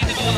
Second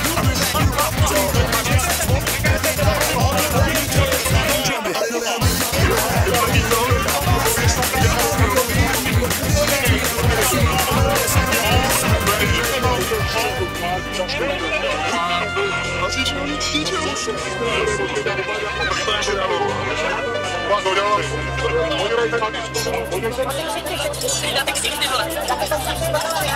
Vás dodělali. Podívejte na disku. Podívejte na tady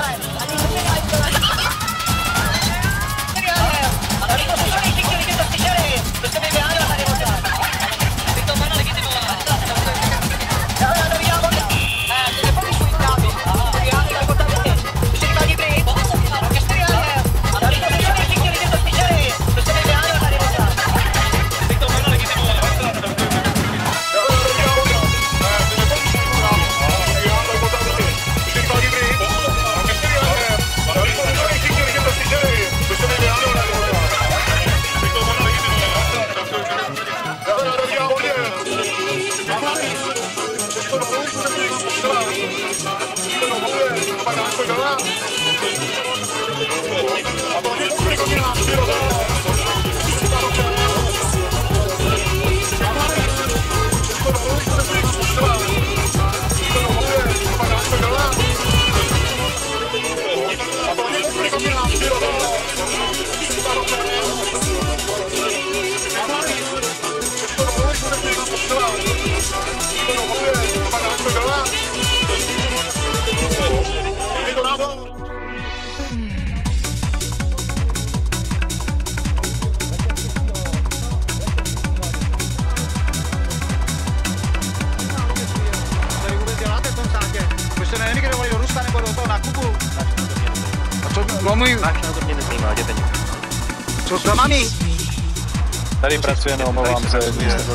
se.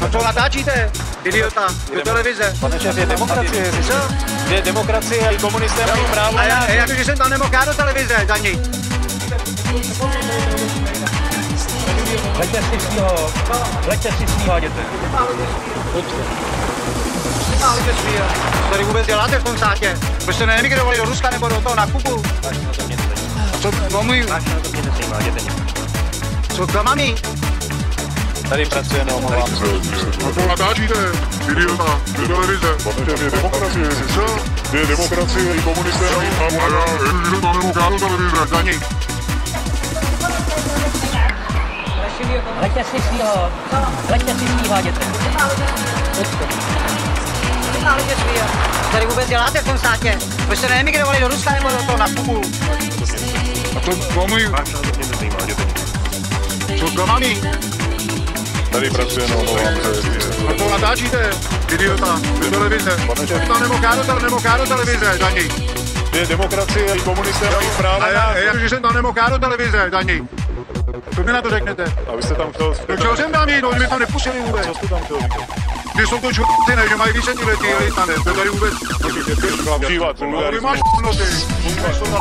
A co natáčíte? Idiota, do televize. Pane šéf, je demokracie. Co? Je demokracie i komunisté mají právo A já, na... jakože jsem tam nemohl já do televize, za ní. Leďte si svýho, leďte si jděte. Máte svýho. Co tady vůbec děláte v tom státě? Vy jste neemigrovali do Ruska nebo do toho na Kubu? To mě nezajímá. A co, no můj, Máš vámi? Tady pracujeme, omlouvám se. A to natáčíte, idiota, do televize. Protože je demokracie, co? Je demokracie, i komunisté mají právo. A já, že to nemohu já do televize, za ní. Leďte si svýho, leďte si svýho, jděte. Máte svýho. Co tady vůbec děláte v tom státě? Vy jste neemigrovali do Ruska nebo do toho na Kubu? A to, no můj, Máš na to mě nezajímá, jděte někam. co s vámi? Tady pracujeme, omlouvám se. A to natáčíte, idiota, do televize. Protože to nemohu já do, tele- nemohu já do televize, za ní. Je demokracie komunisté mají právo A já, že jsem tam nemohl já do televize, za ní. Co mi na to řeknete? A vy jste tam chtěl... No čeho jsem tam jít, oni mi to nepustili vůbec. Co jste tam chtěl říkat? Ty jsou to čurci, ne, že mají vysvětlivětý elitane, to tady vůbec... Přívat, No, ty máš no ty. Máš to na...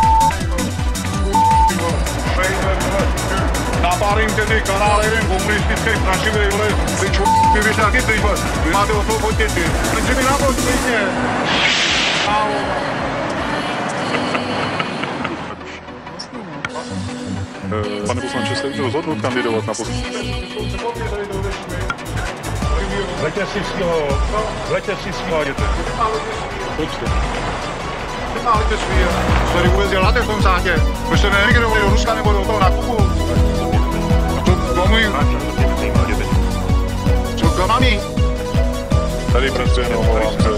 Napálím tedy kanál jeden komunistický prašivý, vole, ty. Ty víš taky ty, vole. Vy máte o toho fotit, ty. Pojďte mi na bod, klidně. Au. Pane poslanče, jste už rozhodl kandidovat na post. Leďte si svýho, leďte si svýho, jděte. Pojďte. Máte svý, co tady vůbec děláte v tom státě? Vy jste neemigrovali do Ruska nebo do toho na můj, Máš na to mě nezajímá, jděte. co s vámi? Tady pracujeme, omlouvám se.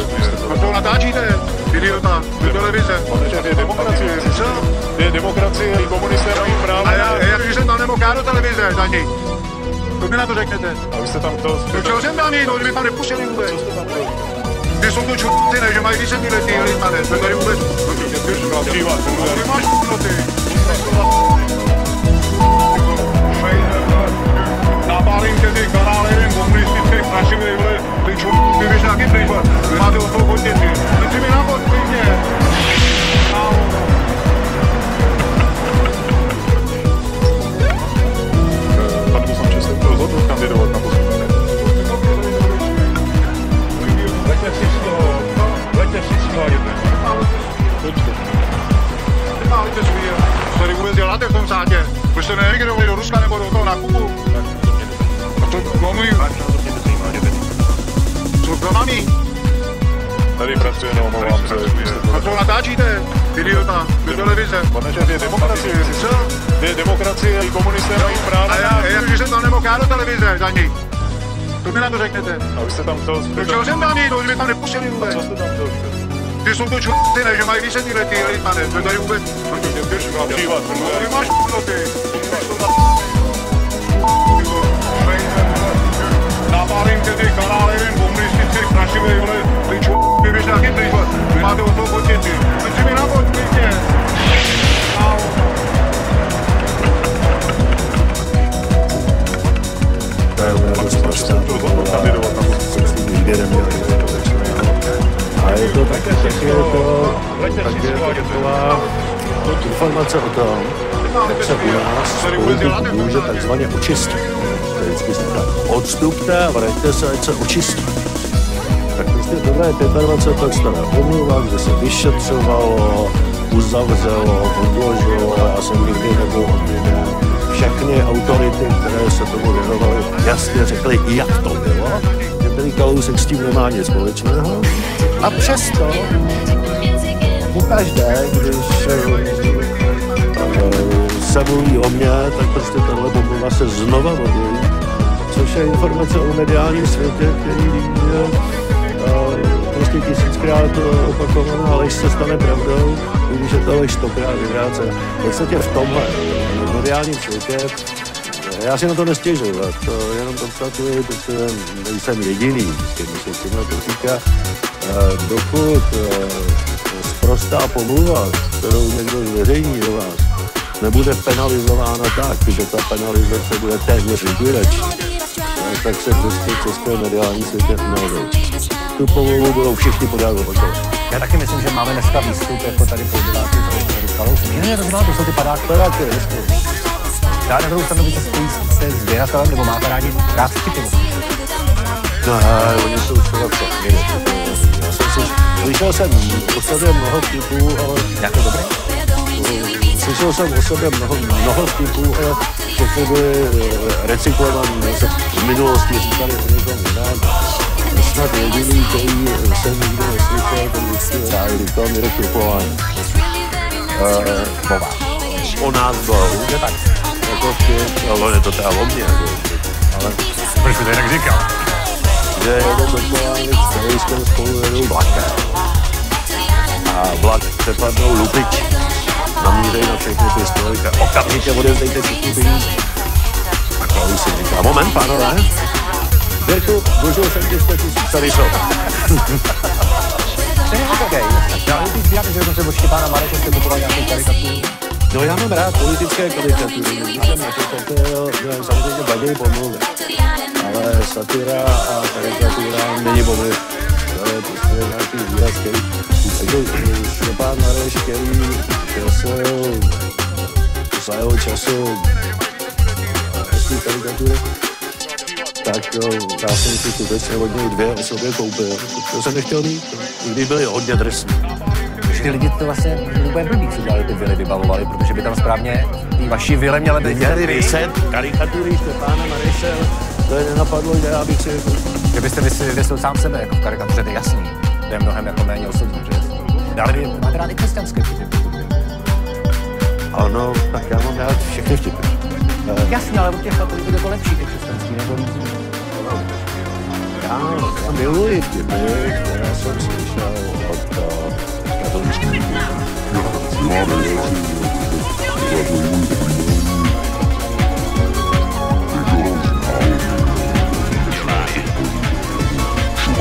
A to natáčíte, idiota, do televize. Protože je demokracie. Co? Je demokracie, i komunisté mají právo. A já, já když jsem tam nemohl já do televize za ní. To mi na to řeknete. A vy jste tam to... No čeho jsem tam jít, to mi tam nepustili vůbec. Co jste tam to? Ty jsou to čurty, ne, že mají desetiletí lidmane, to tady vůbec... Přívat, Ty máš no ty. Napálím tě ty kanály, jeden komunistický, našim vole, ty čur... Ty víš nějaký pryč. Vy máte o toho hodně, ty. Mi na bod, klidně. Na tady vůbec děláte v tom sátě? Proč jste neemigrovali do Ruska nebo do toho na Kubu? To, můj, co to mami? Tady pracuje, no, omlouvám se. A co natáčíte? Idiota, do televize. Pane šéf, je demokracie. Co? Je demokracie, i komunisté mají právo. A já, já když jsem tam nemohl do televize za ní. To mi na to řeknete. A vy jste tam to... Do čeho jsem tam jít, to mi tam nepustili vůbec. Co jste tam to? Ty jsou to čurty, ne, že mají desetiletí lidmane, to tady vůbec... Přívat, Ty máš no ty. Napálím tě ty kanály, jeden komunistický, našim vole, ty čur... Ty víš nějaký pryč, vole. Vy máte o toho hodně, ty. Ty mi na bod, klidně. Au. kandidovat na poslance. výběrem měli A je to tak, tak je to, Leďte tak si je to taková informace o tom, jak se u nás politiku může takzvaně očistit. Vždycky říká, odstupte a vraťte se, ať se očistí. Tak prostě tohle je 25 let stará pomluva, kde se vyšetřovalo, uzavřelo, odložilo, já jsem nikdy nebyl obviněn. Všechny autority, které se tomu věnovaly, jasně řekly, jak to bylo, že Billy Kalousek s tím nemá nic společného. A přesto, pokaždé, když eh, se mluví o mě, tak prostě tahle pomluva se znova objeví, je informace o mediálním světě, který eh, prostě tisíckrát opakovaná lež se stane pravdou, když je ta lež stokrát vyvrácena. V podstatě v tomhle v mediálním světě já si na to nestěžuji, to jenom konstatuji, protože nejsem jediný, s kým se s tímhle potýká. Eh, Dokud sprostá pomluva, kterou někdo zveřejní do vás, nebude penalizována tak, že ta penalizace bude téměř likvidační, tak se prostě v české mediální světě nelze. Tu pomluvu budou všichni podávat. Já taky myslím, že máme dneska výstup, jako tady po diváky, co říkalo. Ne, ne, rozumím, to jsou ty padáky. Padáky, jasně. Já na druhou stranu, vy se stojí se sběratelem, nebo máte rádi rád vtipy. No, ale oni jsou třeba všechny. Já jsem si, slyšel jsem sobě mnoho typů, ale Jak to dobré? Slyšel jsem o sobě mnoho, mnoho typů, ale všechny byly eh, recyklovaný. Já jsem v minulosti říkali o někom jiném. Snad jediný, který jsem nikdy neslyšel, ten vždycky rádi říkal Mirek Krupování. Uh, Bova. o nás dvou, Je tak. jako vtip, ale je to teda o mně, vtip. ale Proč to jinak říkal? že jeden Krupování, který jsme spolu jedou vlakem. A vlak přepadnou lupič. Namířej na všechny pistolky. Okamžitě odezdejte všichni peníze. A Klaus si říká, moment, pánové. Birku, dlužil jsem ti 100 tisíc, tady jsou. To. Já že jste kupoval nějakou karikaturu. No já mám rád politické karikatury. Jsem nakupil, že samozřejmě vadí pomluvy. Ale satira a karikatura není pomluvy. Prostě nějaký výraz, který... Takže Štěpán Mareš, který kreslil za jeho času hezký karikatury, tak já jsem si skutečně od něj dvě o sobě koupil. To jsem nechtěl mít, i když byli hodně drsní. Ty lidi to vlastně úplně blbý, co dělali ty vily, vybavovali, protože by tam správně ty vaši vily měly být Měli vy, vyset karikatury Štěpána Mareše, to je nenapadlo, že já bych si... Kdybyste vysvětlil sám sebe jako v karikatuře, to je jasný. To je mnohem jako méně osobní, že? Ale vy máte rádi křesťanské vtipy. Ano, tak já mám rád všechny vtipy. Jasně, ale od těch katoliků to lepší, ty křesťanský, nebo víc. Já, já miluji vtipy, které jsem slyšel od katolických. No, no, no, no, no, no, no, no,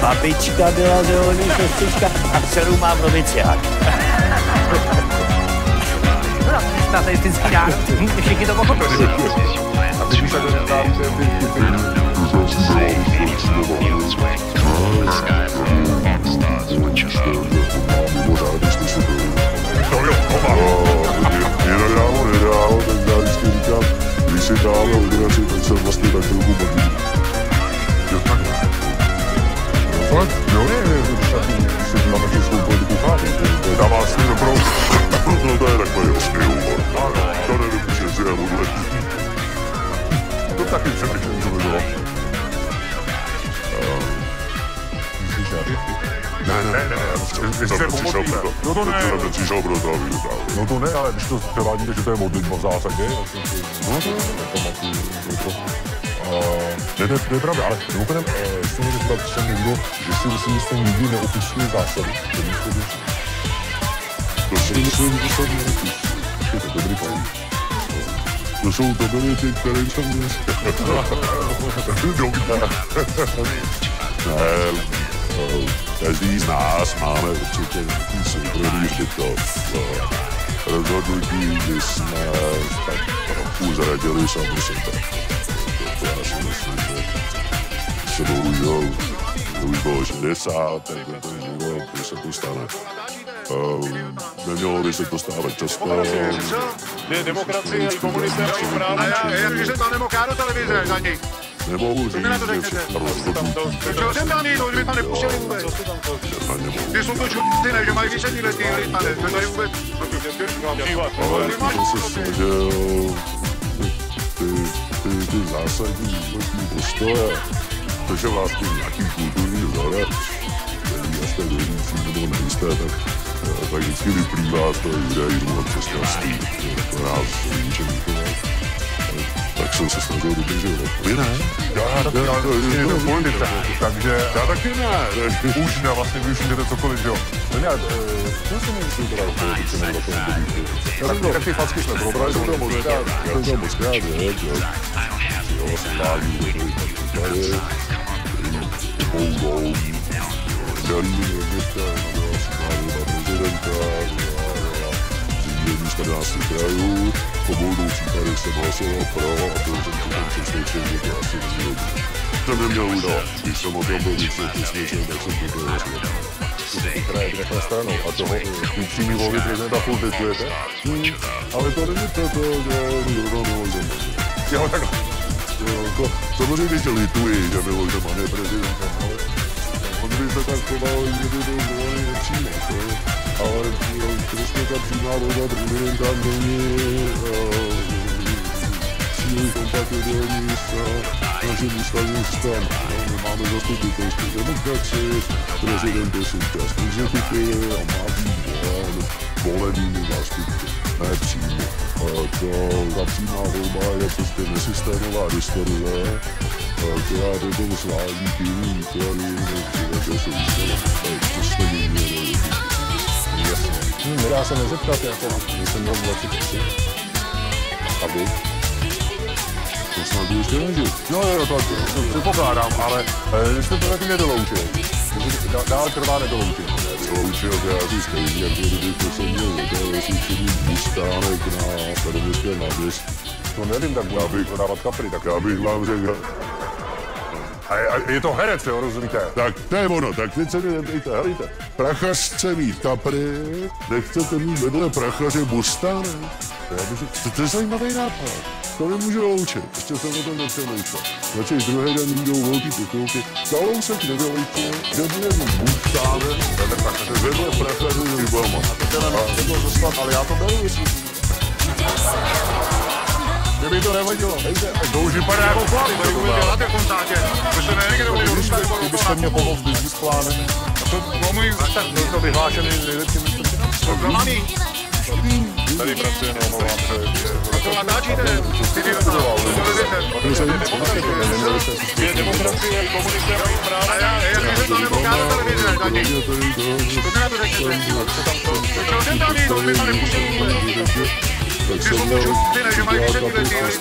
babička byla řeholní sestřička a dceru má v noviciák. Na ateistický národ. Všichni to pochopili. A teď už to zeptám, že ty To jo, nedávno, nedávno, tak já vždycky říkám, když si dáme legraci, tak jsem vlastně tak trochu blbý. Fakt? Jo, ne, ne, když si na mačiskou politiku chápu. dává s tím dobrou. No to je takhle jasný humor. To nedopíše si, budu lepší. To taky co by bylo. Ne, ne, Ne, ne, To nepřišel pomodlíme. No to ne. To nepřišel proto, aby to. No to ne, ale když to převádíte, že to je modlitba v zásadě, já jsem si no, to nepamatuju. To- to- ne, to, je- to pravda, ale mimochodem, uh, jestli někdo říkal, že jsem někdo, že si myslím, že jste nikdy neopisuje zásady. To myslím, že jsem nepíš. Je to dobrý point. To jsou to byly ty, které jsem dnes. Dobrý. Ne, eh, každý z nás máme určitě nějaký soukromý hřbitov. eh, Rozhodnutí, kdy jsme tak trochu zradili sami sebe. To já si myslím, že se bohužel, to už bylo 60, tak to je život, když se to stane. Um, nemělo by se to stávat často. Je demokracie, komunisté mají právo. A já, jak když se to nemohl do televize za ní. Nemohu říct, na to že všechno rozhodnutí Čeho jsem tam jít, mi tam nepustili vůbec. Ty jsou to čurty, ne, že mají vyšetí lety, litane, to tady vůbec. Ale jsem se snažil ty, ty, ty zásadní životní postoje, což je vlastně nějaký kulturní vzorec, který jste věřící nebo nejste, tak, eh, tak vždycky vyplývá z toho judaismu a křesťanství. To nás ničem tak jsem se snažil dodržovat. Vy ne? Já taky, to je to v politice, takže Já taky ne. už ne, vlastně vy už můžete cokoliv, že jo. No ne, já jsem nemyslel teda o politice nebo o tom. Já jsem to, tak ty facky jsme probrali, jsem to to moc krát, já jsem to moc krát že jo, jsem vládní dobrý tady, poudou, dalí města, byla si volba prezidenta, zřízení 14 krajů, v obou dvou případech jsem hlasoval pro a byl jsem potom přesvědčen, že to asi dobré. To neměl udělat, když jsem o tom byl více přesvědčen, tak jsem to byl kraje takhle stranou a toho přímý volby prezidenta furt vytujete. Ale to není to, to, to, to, to, Jo, tak Jako, samozřejmě, že lituji, že bylo Zeman je prezidentem, ale on by se tak choval, kdyby byl zvolený nepřímo. To, ale prostě ta přímá volba prezidenta není uh, příliš kompatibilní s naším ústavním systémem. No, my máme zastupitelskou demokracii, prezident je součást exekutivy a má být volen volenými zástupci, ne přímo. Uh, to, ta přímá volba je prostě nesystémová historie, uh, která potom svádí k jiným výkladům, které se ústavem. To stejně mělo. Jasně. Hm, nedá se nezeptat, jako, když jsem měl 23. A vy? To snad ještě nežil. No jo, to, to předpokládám, ale vy jste to taky nedoloučil. Dál trvá nedoloučení. Vyloučil já si stejně, jako kdyby to jsem měl hotel, jestli chodím bůstánek na Staroměstském náměstí. To nevím, tak budu bych prodávat kapry. Tak, Já bych vám řekl, a, je, a je to herec, jo, rozumíte? tak to je ono, tak teď se mi neptejte, helejte. Prachař chce mít kapry, nechcete mít vedle prachaře bustánek. To, to je zajímavý nápad. To nemůžu loučit, ještě jsem o tom nepřemýšlel. Začít druhý den jdou velký titulky. Kalousek nevyloučil, že bude mít bustánek, vedle prachaře rybama. ale já to beru, jestli... Kdyby to nevadilo, hejte, to už vypadá jako. Tady vůbec děláte v Kdybyste mě pomohl s business plánem, To bylo můj tak byl to vyhlášený nejlepší místo zklamaný. Tady pracuje, no, omlouvám se. To natáčíte. Ty idiota. Je demokracie, komunisté mají práva. A já, já jsem tam nemokáno televize, Zlatý. To na to řekněte. Čeho jsem tam jít, vy pane Puštění? Tak jsem měl dělat na věci,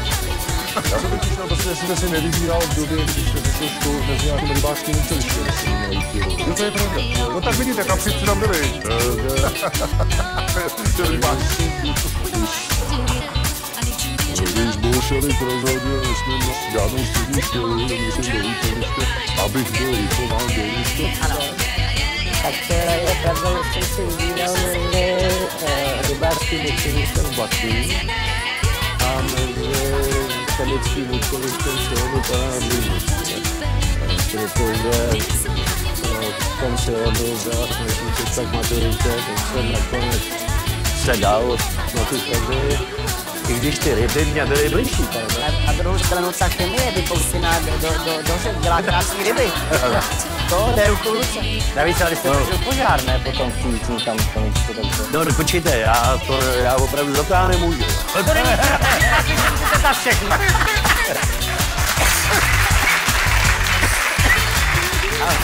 pane. To. Já jsem totiž na to, jestli jste si nevyzíral v době, když jste školu mezi nějakým rybářským učilištěm. No to je pravda. No tak vidíte, kapřici tam byli. Ty rybářský. Když bolševik rozhodil, jestli na žádnou střední školu, musím do učiliště, abych byl vychován do Ano. Tak je pravda, že jsem si vybíral mezi rybářským učilištěm v Baku a mezi chemickým učilištěm Silonu pana Blížnice. Protože eh, v tom Silonu byla snažit se tak maturitě, tak jsem nakonec se dal na tu chemii, i když ty ryby mě byly blížší. A, a druhou stranu ta chemie vypouštěná do, do, do, do řek dělá krásné ryby. to jde ruku v ruce. Navíc, ale jste no. požár, ne? Potom v tam takže... No, no počkejte, já, to, já opravdu za to já nemůžu. To není můžete za všechno. Ale,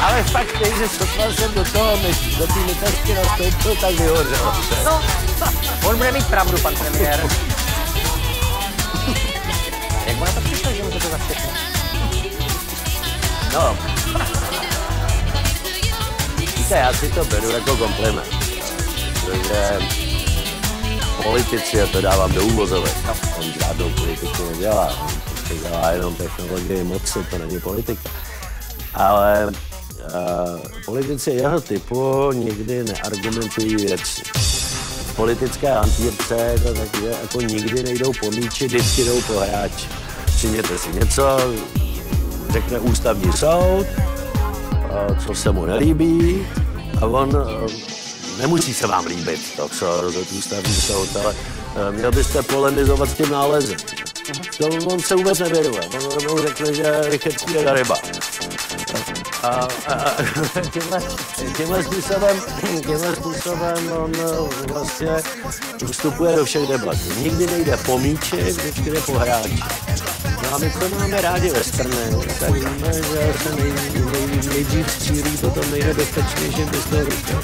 ale fakt je, že sotva jsem do toho, než do té metačky nastoupil, tak vyhořel. No, on bude mít pravdu, pan premiér. Jak mu na to přišlo, že můžete za všechno? No. Víte, já si to beru jako kompliment. Protože politici, a to dávám do úvozovek, on žádnou politiku nedělá, on prostě dělá jenom technologii moci, to není politika. Ale uh, politici jeho typu nikdy neargumentují věci. Politické antírce to tak, jako nikdy nejdou po míči, vždycky jdou po hráči. Přijměte si něco, řekne ústavní soud, eh, co se mu nelíbí a on eh, nemusí se vám líbit to, co rozhodl ústavní soud, ale eh, měl byste polemizovat s tím nálezem. To on se vůbec nevěnuje. On rovnou řekne, že Rychecký je ryba. A, a tímhle, tímhle, způsobem, tímhle způsobem on eh, vlastně vstupuje do všech debat. Nikdy nejde po míči, vždycky jde po hráči. No a my to máme rádi westerny, tak víme, že se nej, nej, nejdřív střílí potom nejnebezpečnějším pistolikem.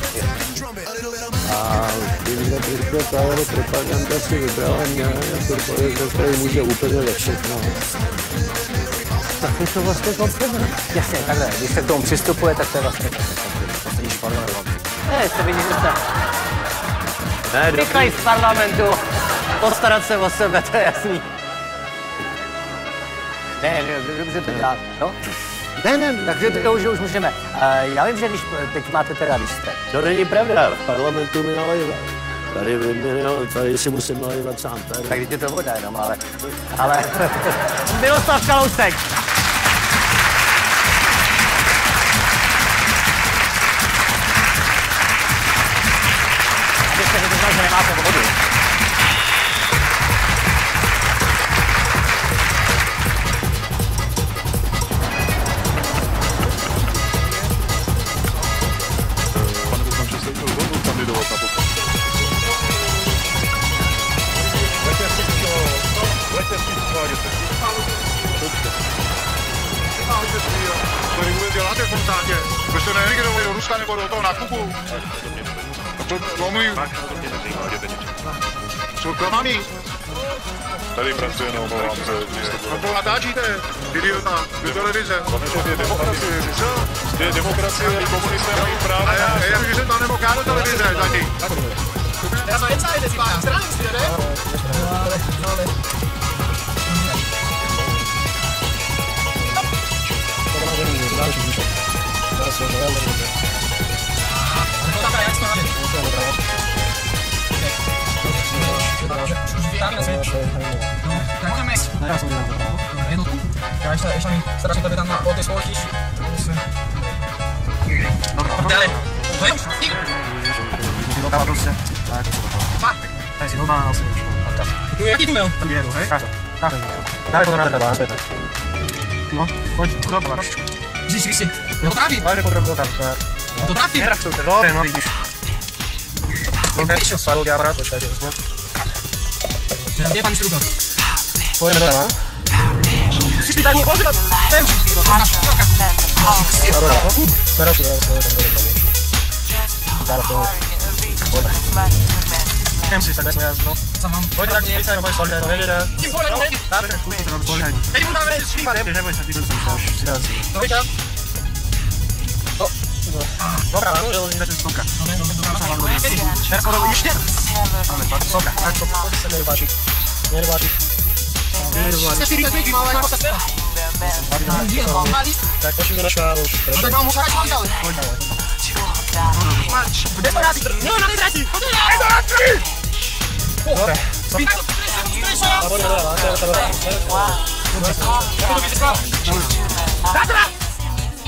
A tímhle prostě ta jeho propaganda si vybrala mě jako člověk, který může úplně ve všechno. Tak je to vlastně kompliment. Jasně, takhle, když se k tomu přistupuje, tak to je vlastně Když parlament. Ne, jste viděli, že Ne, rychlej z parlamentu, postarat se o sebe, to je jasný. Ne, ne, dobře to dělá, no? Ne, ne, takže to už, už můžeme. Uh, já vím, že když teď máte teda, když jste, To není pravda, v parlamentu mi nalejvá. Tady, tady si musím nalévat sám. Tady. tak je to voda jenom, ale, ale, Miroslav Kalousek. Abyste že nemáte vodu. Klamaný? Tady pracuje, no, omlouvám se. No to natáčíte, idiota, do televize. Je demokracie. Co? Je demokracie, komunisté mají práva. A já, já že jsem tam nemohl do televize, zatím. Ja jeszcze, jeszcze mi staram się dowiedzieć na o tej spółki. Dobra, dalej. To już? Tu jaki tu miał? No, chodź, dobra. Rzeczywiście. No trafi. Ale To trafi. Teraz to te no widzisz. No, 50 spadł, ja wracam, Je pan instruktor. Pojďme do leva. Musíš být tady, pojď to je už. Stará to, stará to. Nem si tak jsme no. Pojď tak měli se, neboj solidé, nevědět. Tím pole, ne? Dáme ten kůj, to bolí. Teď mu dáme Dobra, to je lepší stoka. Šerko, dobrý, ještě. Ale tak stoka, tak to pojď se nerváčit. Nerváčit. Nerváčit. Tak počím to na šáru. Tak mám mušarač mandali. Pojď dále. Kde to rádi? No, na ty tratí. Pojď to rádi. Dobra. Pojď to rádi. Pojď to rádi. Pojď to rádi.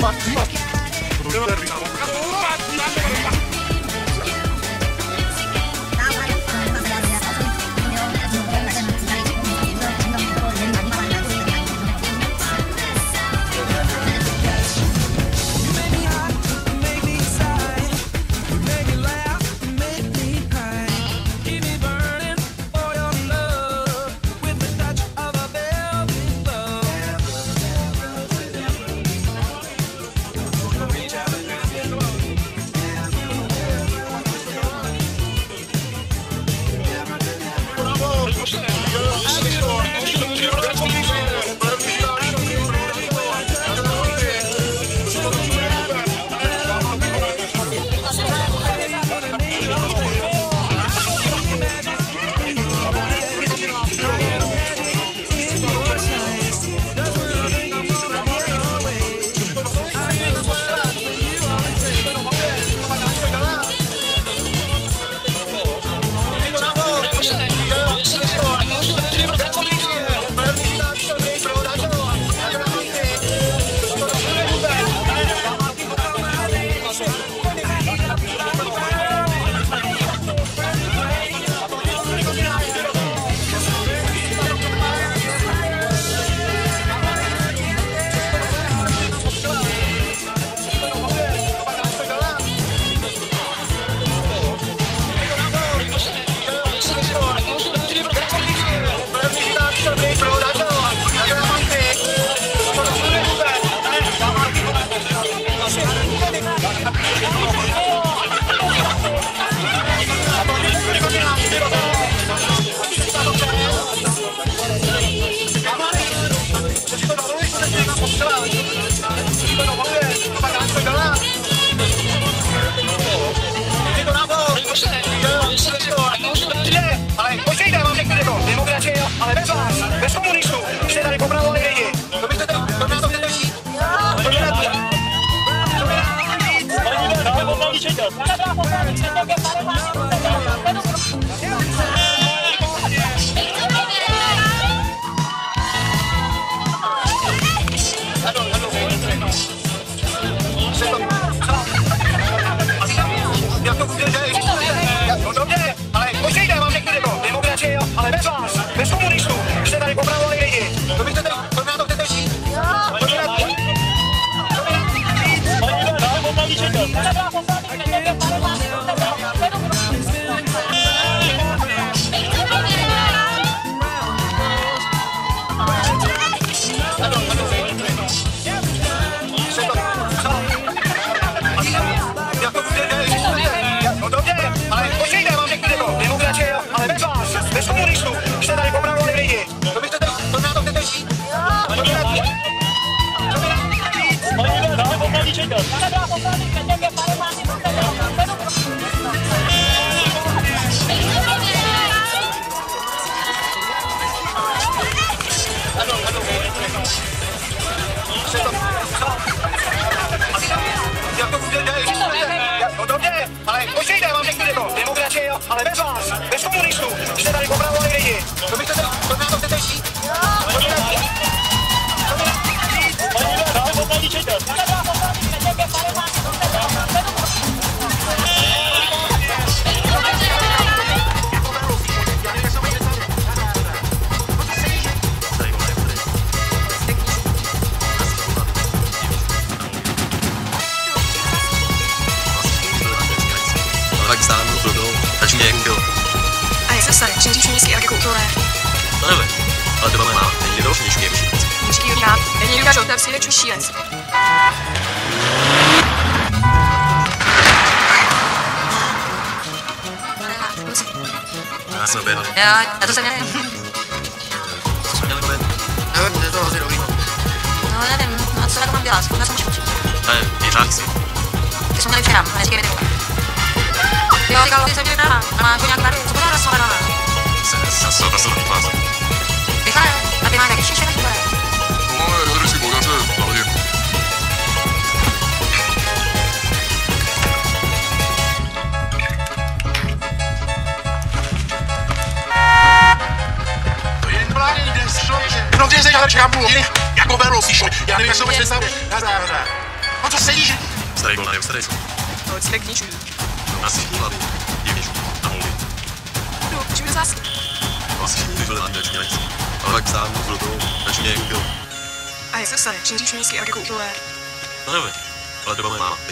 Fast, fast.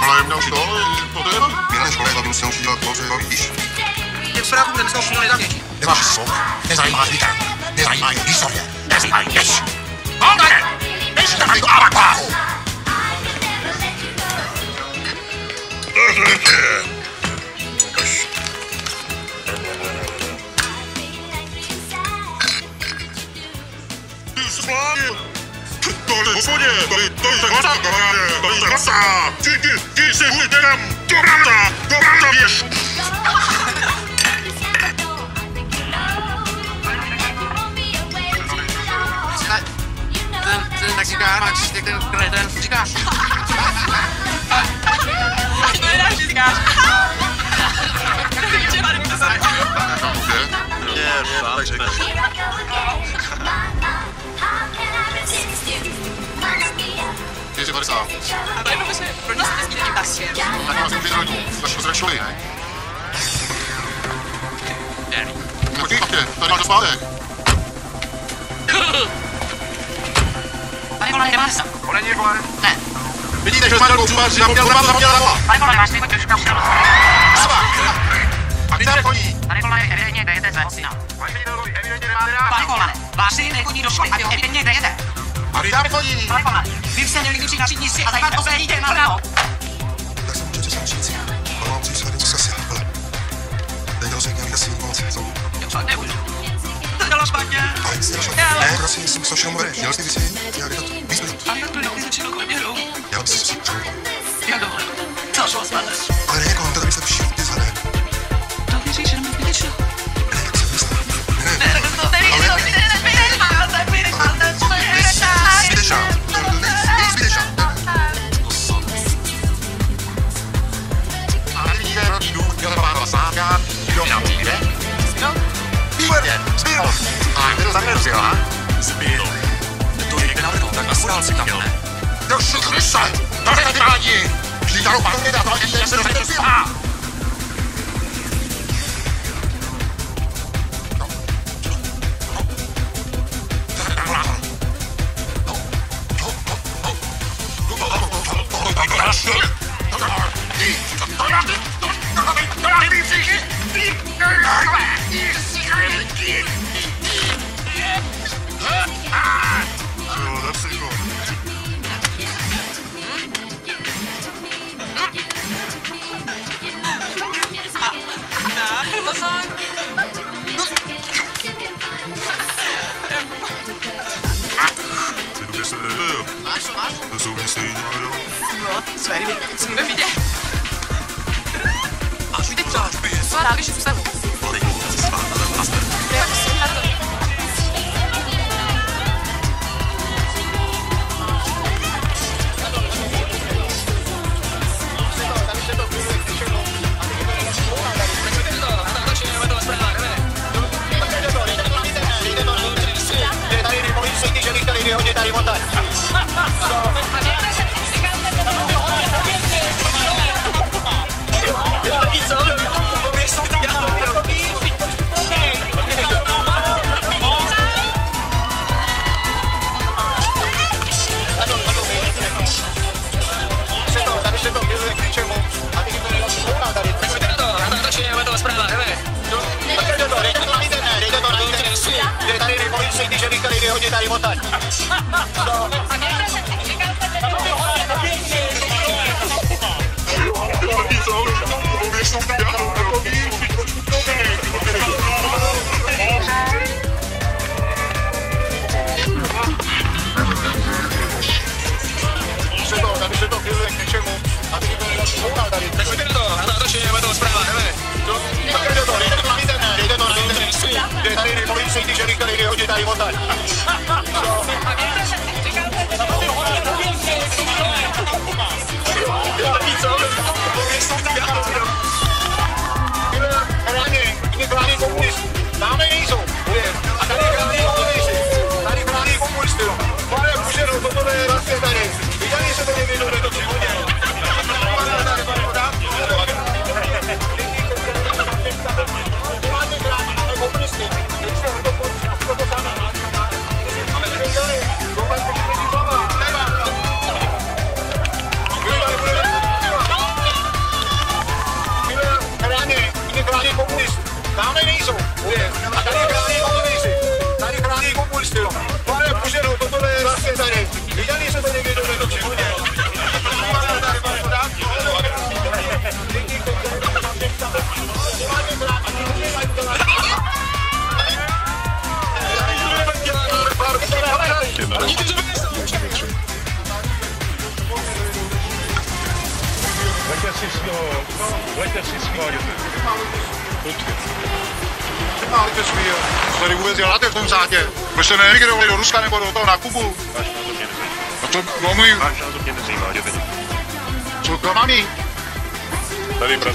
Przyjemnie się dole i potem... Wiele szkole robił się uczyć od Boże robić. Jak sprawy będę skończył na dzieci. Dwa szybko. Nie zajmaj wita. Nie zajmaj historię. Nie zajmaj jeść. Ogre! Jeśli dawaj do abakwa! Jakaś... Słuchaj! Řekne. Ty jsi 50. A je protože, proč se nesmí taky tasě? Tak nás může rodit, tak jsme zračili, ne? Počkej, papě, tady máš dospátek. Pane vole, nemáš se. To není, vole. Ne. Vidíte, že jsme zubaři, zapomněl, zapomněl, zapomněl, zapomněl. Pane vole, máš někdo trošku A ty tady chodí. Pane vole, evidentně dejete svého syna. Vaši ředitelkovi evidentně nemáte rád. Pane vole, váš syn nechodí do školy a vy ho evidentně dejete. A tady chodí. Vy byste měli na třídní si a zajímat o své dítě na právo. Tak můžete sám říct, si se. Teď si nemůžu. To dělá špatně. Ne, si jsem mluvit, měl jsi to. A to kolem mě. Já si. Já dole. Co šlo? A kdo tam nerozjel, ha? Spiro. To někde navrhnout, tak asi dál si tam, ne? Do na ty rádi! Vždyť tady panu nedá, to ještě se dostane zpívá! Sverige vil som med middag. Aš jų dėkčiau, aš bijau. Svarbu, aš jų savo. Dari montaña. No, své ryby, musíme vidět. Máš vidět to? Co já když zůstanu? Ale já se spát, ale master. Jak jsem na to? Tady たいもんだ。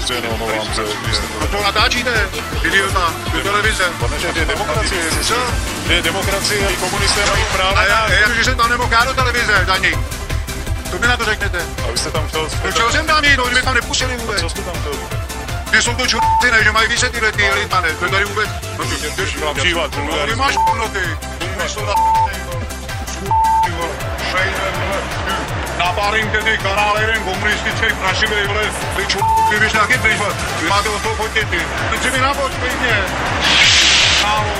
Tady pracuje, no, omlouvám se. A to natáčíte? Idiota, do televize. Pane, že je demokracie, Co? je demokracie, i komunisté mají právo. A já, já, že jsem tam nemohl do televize, Dani. To mi na to řeknete. A vy jste tam chtěl... No čeho jsem tam jít, no, mě tam nepustili vůbec. Co jste tam chtěl? Ty jsou to čurci, ne, že mají vyset tyhle ty elitmane. To je tady vůbec... No, ty, ty, Vám přívat, ten No, ty máš no ty. Ty jsou na Napáríte ty kanály, jeden komunistický prašivý, vole, ty ču... Ty bys taky pryč, vole. Vy máte o toho fotit, ty. Teď si mi napoč, klidně. Kámo.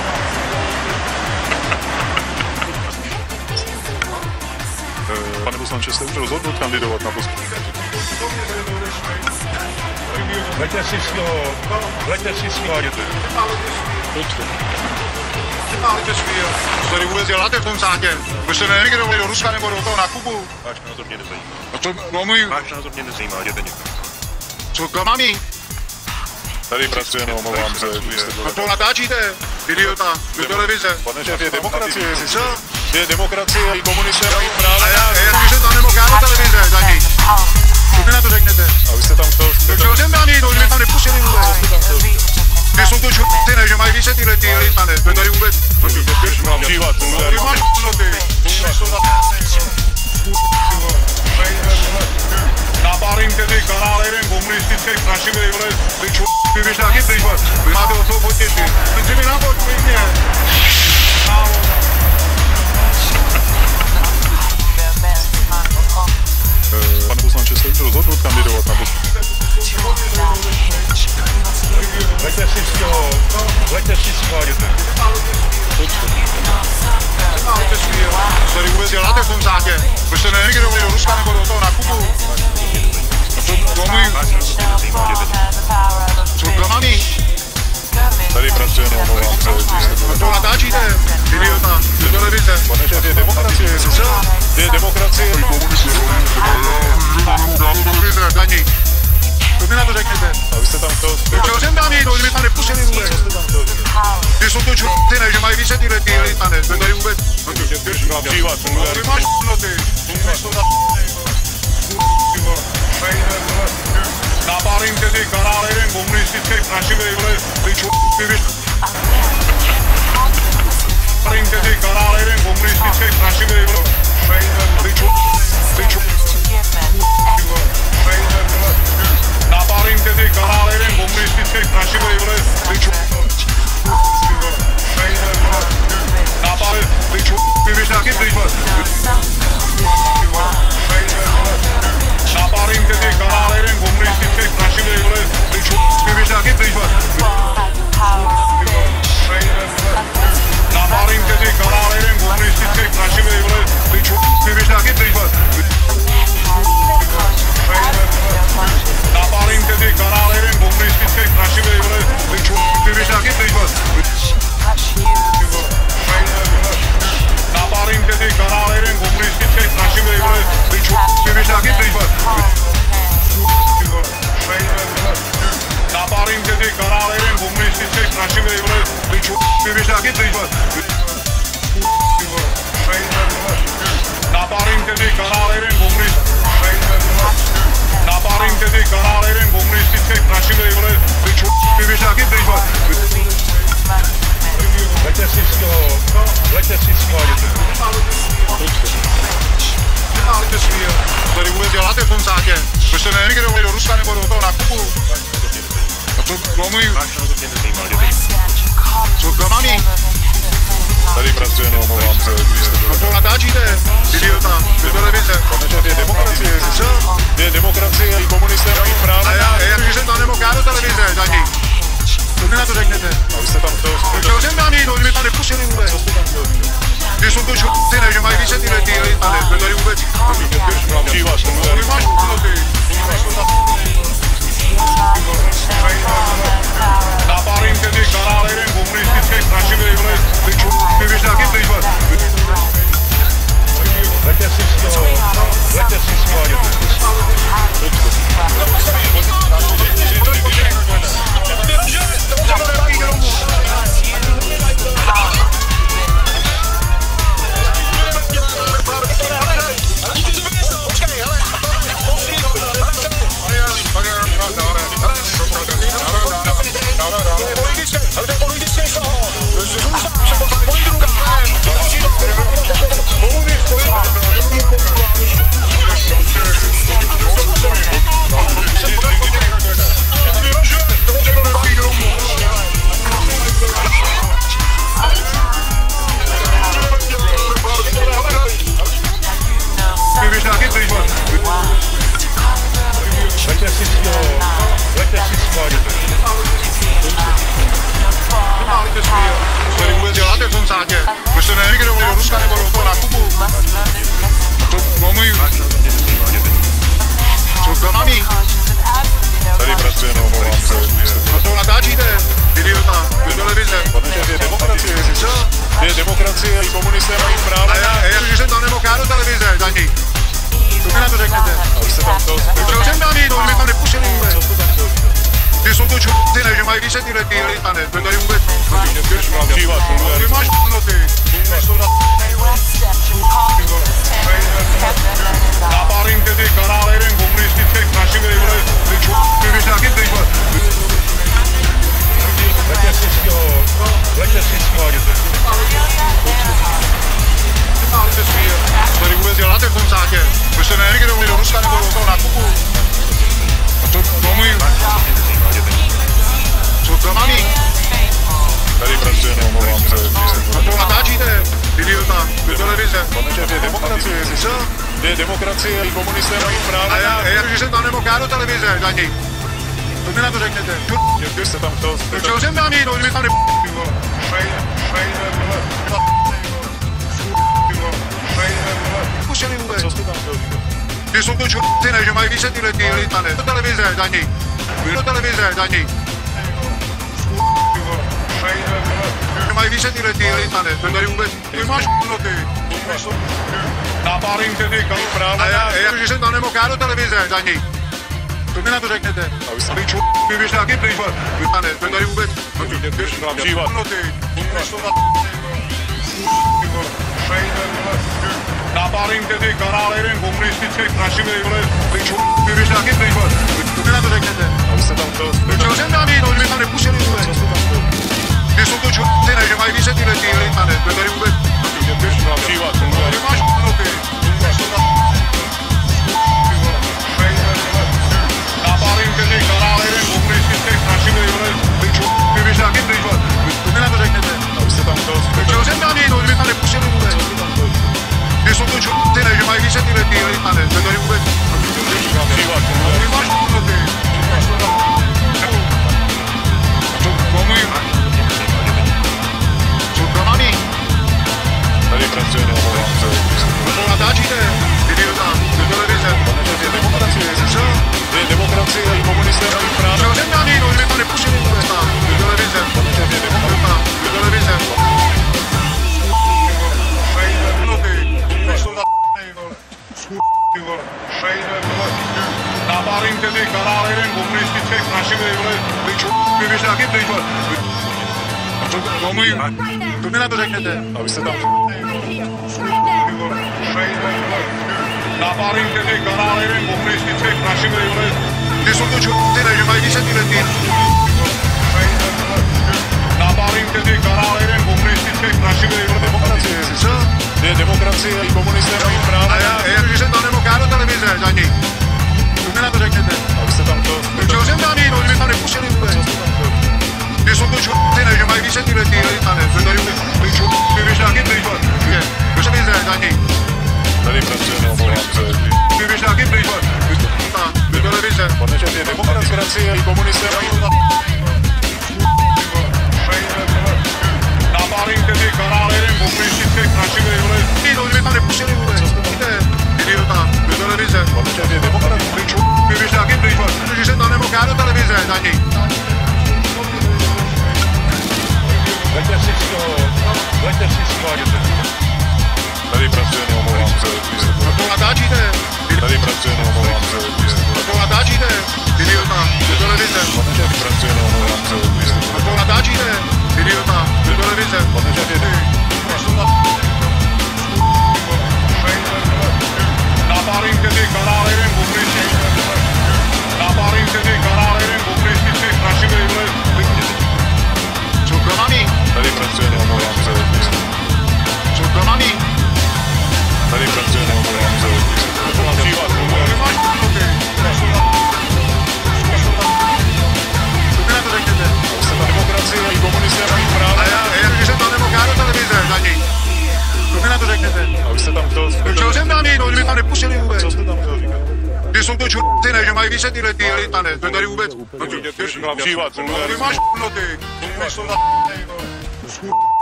Eh, Pane poslanče, jste už rozhodnut kandidovat na post. Leďte si z toho, leďte si z toho. Máte svíl. Co tady vůbec děláte v tom zátě? Vy jste neemigrovali do Ruska nebo do toho na Kubu? Váš názor mě nezajímá. A to, no můj, Váš názor mě nezajímá, jděte někam. co klamami? Tady pracuje, no, omlouvám se. jste A to natáčíte? Idiota, do televize. Pane šéf, je demokracie. Co? Je demokracie, i komunisté mají právo. A já, já, že jsem tam nemohl jít do televize, Dani. Co mi na to řeknete? A vy jste tam chtěl... No čeho jsem tam jít, no, mě tam nepustili vůbec. Ty jsou to čurci, ne, že mají vyset tyhle ty elitmane. To je tady vůbec... No, ty, ty, Mám přívat, ty máš no, ty. Ty jsou na... Napáríte ty kanály, jeden komunistický prašivý, vole, ty ču... Ty bys taky vole. Vy máte o toho fotit, ty. Si mi napoč, klidně. Pane poslanče, jste už rozhodnut kandidovat na post. Leďte si z toho, leďte si z toho. Máte svíl. Co tady vůbec děláte v tom zátě? Proč jste neemigrovali no co klamami? Tady pracuje, no, omlouvám se. A to demokracie. Demokracie, to řeknete? a vy jste tam chtěl... Čeho jsem daný, to mi tam nepustili vůbec. Ty jsou to čurty, ne, že mají více tyhle ty litane, to je tady vůbec. Například funguje. Ty máš no ty. Napálím tedy kanál jeden komunistický prašivý, vole, ty ču... ty víš. Napálím tedy kanál jeden komunistický prašivý, vole, ty ču... ty Nafarim dedik, kararların kumunu istisek, taşı meyveli, bir çok bir bir takip değil var. Komunistický prašivý, vole, ty ču... Napálím, ty ču... ty víš taky, ty vole. Napálím tedy kanál jeden komunistický prašivý, vole, ty ču... ty víš taky, ty vole. Napálím tedy kanál jeden komunistický prašivý, vole, ty ču... ty víš taky, ty vole. Napálím tedy kanál jeden komunistický prašivý, vole, ty ču... ty víš taky, ty vole. Napálím tedy kanál jeden komunistický prašivý, vole, ty ču... ty víš taky, ty vole. Napálím tedy kanál jeden komunistický prašivý, vole, ty ču... ty víš taky, ty vole. Napálím tedy kanál jeden komunistický Napálím tedy kanál jeden komunistický prašivý, vole, ty ču... ty víš taky, ty vole. Leďte si z toho, leďte si z toho, Máte svý, jo. Tady vůbec děláte v tom zátě. Vy jste neemigrovali do Ruska nebo do toho nakupu. A to bylo můj... Co to mami? Tady pracuje, no, omlouvám se, jste A to natáčíte? Idiota, do televize. Pane, je demokracie, Co? je demokracie, i komunisté mají práva. A já, já, že jsem tam nemohl do televize, daní. Co mi na to řeknete? A vy jste tam chtěl... Chtěl jsem daný, to mi tam nepustili vůbec. Ty jsou to čurty, ne, že mají více tyhle ty to je tady vůbec. Například funguje. Ty máš no ty. Napálím tedy kanál jeden komunistický prašivý, vole, to bylo můj... Co to mami? Tady pracuje, no, omlouvám se, když jste... A to natáčíte? Idiota, do televize. Pane, je demokracie, Co? je demokracie, i komunisté mají práva. A já, já, že jsem tam nemohl já do televize, daní. Co mi na to řeknete? Vy jste tam chtěl... Chtěl jsem daný, to mi tam ne... ty vole. Pustili vůbec. Co jste tam chtěl? Ty jsou to čurty, ne, že mají ty litane. Do televize, daní. Do televize, daní. Mají více tyhle ty elitane, to tady vůbec, ty máš ty. Na pár jim tedy kalu práva. A já, já, že jsem tam nemohl já do televize za ní. To mi na to řeknete. A vy jste ču, vy běž taky pryč, to tady vůbec, no ty, běž, přívat. No ty, Napálím tedy kanál jeden komunistický prašivý, vole, ty ču, vy běž taky pryč, to mi na to řeknete. A vy jste tam to... Čeho jsem tam jít, no, vy tam nepustili. Co jste tam to? Ty jsou to čurci, ne, že mají více tyhle ty pane, to tady vůbec... Běž, přívat, ty máš no ty. Napálím tedy kanál jeden komunistický prašivý, vole, ty ču, vy běž taky pryč, to mi na to řeknete. A vy jste tam to... Čeho jsem tam jít, no, vy tam nepustili vůbec. Co jste tam to? Ty jsou to čurci, ne, že mají více tyhle ty pane, to tady vůbec... Přívat, ty máš no ty. Co, komu jim? Co to maný? Tady pracuje, neomlouvám se. No to natáčíte, idiota, do televize. Je demokracie, Co? je demokracie, i komunisté Jim? To mi na to řeknete. A vy jste tam... Napálím tedy kanál jeden komunistický prašivý, vole. Ty jsou to ne, že mají tyhle ty. Napálím tedy kanál jeden komunistický prašivý, vole. Demokracie, Co? je demokracie, i komunisté mají právo. A já, já, že jsem tam nemohl do televize za ní. To mi na to řeknete. A vy jste tam to... Čeho jsem tam jít, no, vy tam nepustili vůbec. Co to? Ty jsou to čurci, ne, že mají více ty elitane. To tady vůbec, ty čurci, ty běž taky pryč, vole. Je, do televize za ní. Tady pracuje, neomlouvám se. Ty běž taky pryč, vole. Do televize. Šéf, je demokracie, komunisté mají Napálím tedy kanál jeden komunistický prašivý, vole. Ty, no, vy tam nepustili. Víte, idiota, do televize. Demokracie. Ty ty pryč, vole. Protože jsem tam nemohl já do televize ní. Leďte si z toho, leďte si z toho, jděte. Tady pracuje, neomlouvám se. No to natáčíte. Tady pracuje, neomlouvám se. No to natáčíte. Idiota, do televize. Pane šéf, pracuje, neomlouvám se. No to natáčíte. Idiota, do televize. Pane šéf, je Napálím tedy kanál jeden komunistický. Napálím tedy kanál jeden komunistický prašivý, vole. Co to maný? Tady pracuje, neomlouvám se. Co to mají více tyhle ty elitane. To tady vůbec. No ty, ty, Přívat, ty máš no ty. Ty jsou za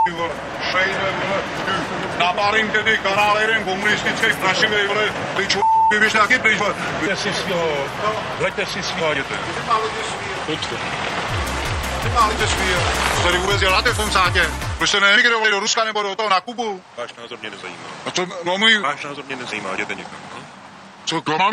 ty vole. Šejde, vole. Napálím tedy kanál jeden komunistický prašivý, vole. Ty ču, vy běž taky pryč, vole. Leďte si z toho, leďte si z toho, jděte. Ty málíte svír. Ty málíte svír. Co tady vůbec děláte v tom sátě? Proč jste neemigrovali do Ruska nebo do toho na Kubu? Váš názor mě nezajímá. A to, no můj, Váš názor mě nezajímá, jděte někam. co to mám?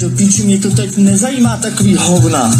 Do píči mě to teď nezajímá takový hovna.